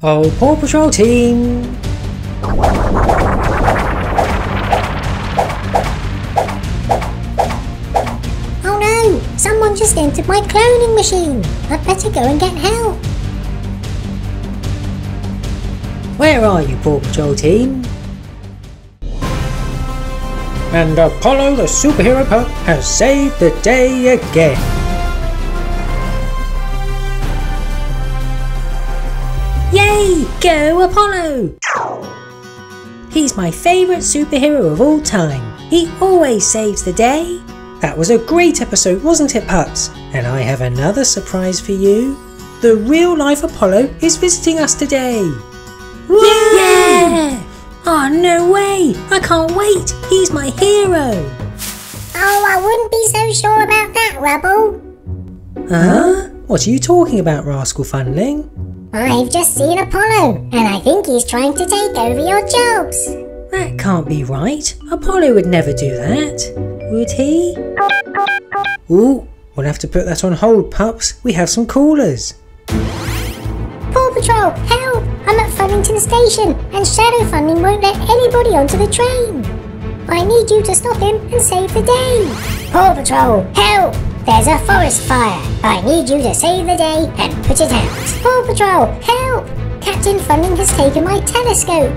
Oh, Paw Patrol team! Oh no! Someone just entered my cloning machine! I'd better go and get help! Where are you, Paw Patrol team? And Apollo the superhero pup has saved the day again. Yay! Go Apollo! He's my favourite superhero of all time. He always saves the day. That was a great episode, wasn't it, pups? And I have another surprise for you. The real life Apollo is visiting us today. Yeah! Oh, no way! I can't wait! He's my hero! Oh, I wouldn't be so sure about that, Rubble. Huh? What are you talking about, Rascal Funling? I've just seen Apollo, and I think he's trying to take over your jobs. That can't be right. Apollo would never do that. Would he? Ooh, we'll have to put that on hold, pups. We have some callers. Paw Patrol, help! I'm at Funnington Station, and Shadow Funling won't let anybody onto the train. I need you to stop him and save the day. Paw Patrol, help! There's a forest fire. I need you to save the day and put it out. Paw Patrol, help! Captain Funling has taken my telescope.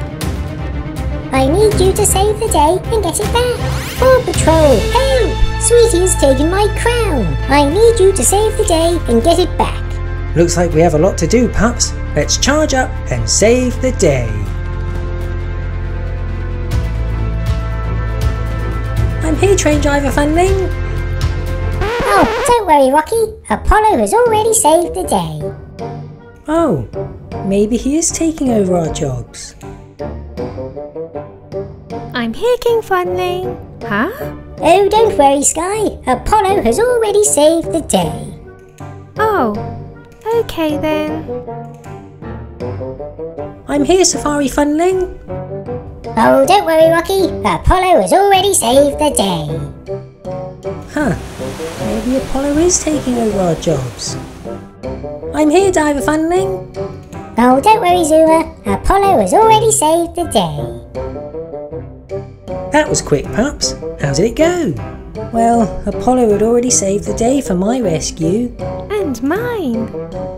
I need you to save the day and get it back. Paw Patrol, help! Sweetie has taken my crown. I need you to save the day and get it back. Looks like we have a lot to do, pups. Let's charge up and save the day. I'm here, train driver Funling. Oh, don't worry, Rocky. Apollo has already saved the day. Oh, maybe he is taking over our jobs. I'm here, King Funling. Huh? Oh, don't worry, Sky. Apollo has already saved the day. Oh, okay then. I'm here, Safari Funling. Oh, don't worry, Rocky. Apollo has already saved the day. Huh, maybe Apollo is taking over our jobs. I'm here, Diver Funling. Oh, don't worry, Zuma. Apollo has already saved the day. That was quick, pups. How did it go? Well, Apollo had already saved the day for my rescue. And mine.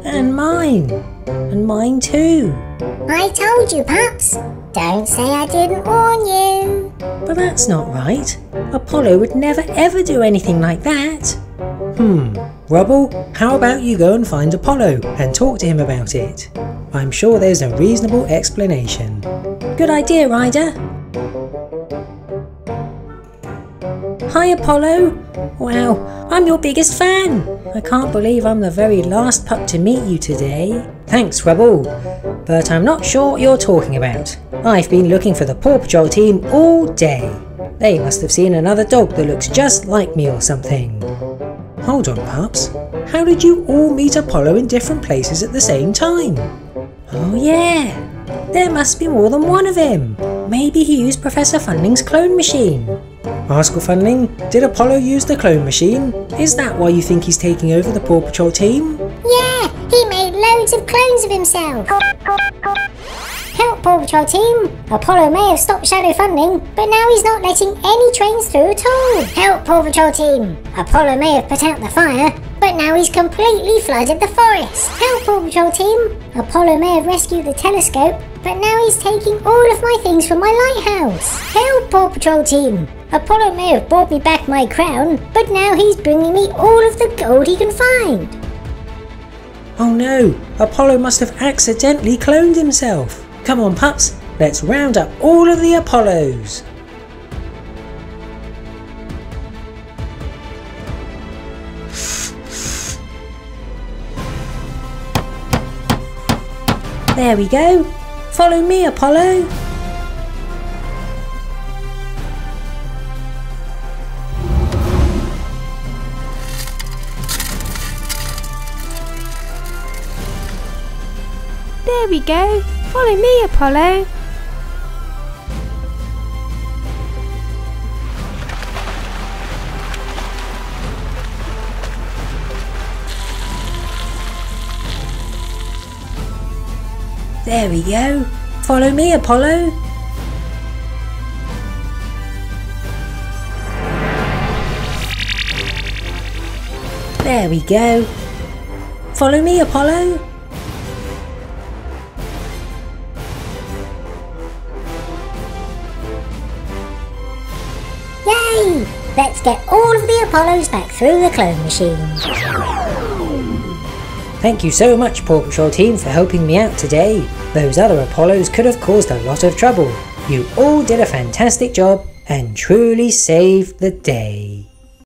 And mine. And mine too. I told you, Pups. Don't say I didn't warn you. But that's not right. Apollo would never ever do anything like that. Hmm. Rubble, how about you go and find Apollo and talk to him about it? I'm sure there's a reasonable explanation. Good idea, Ryder. Hi, Apollo. Wow, I'm your biggest fan. I can't believe I'm the very last pup to meet you today. Thanks, Rubble. But I'm not sure what you're talking about. I've been looking for the Paw Patrol team all day. They must have seen another dog that looks just like me or something. Hold on, pups. How did you all meet Apollo in different places at the same time? Oh, yeah. There must be more than one of him. Maybe he used Professor Funling's clone machine. Rascal Funling, did Apollo use the clone machine? Is that why you think he's taking over the Paw Patrol team? Yeah, he made loads of clones of himself. Help, Paw Patrol team. Apollo may have stopped Shadow Funling, but now he's not letting any trains through at all. Help, Paw Patrol team. Apollo may have put out the fire, but now he's completely flooded the forest. Help, Paw Patrol team. Apollo may have rescued the telescope, but now he's taking all of my things from my lighthouse. Help, Paw Patrol team. Apollo may have brought me back my crown, but now he's bringing me all of the gold he can find. Oh no, Apollo must have accidentally cloned himself. Come on, pups, let's round up all of the Apollos. There we go. Follow me, Apollo. There we go. Follow me, Apollo. There we go. Follow me, Apollo. There we go. Follow me, Apollo. Yay! Let's get all of the Apollos back through the clone machine. Thank you so much, Paw Patrol team, for helping me out today. Those other Apollos could have caused a lot of trouble. You all did a fantastic job and truly saved the day.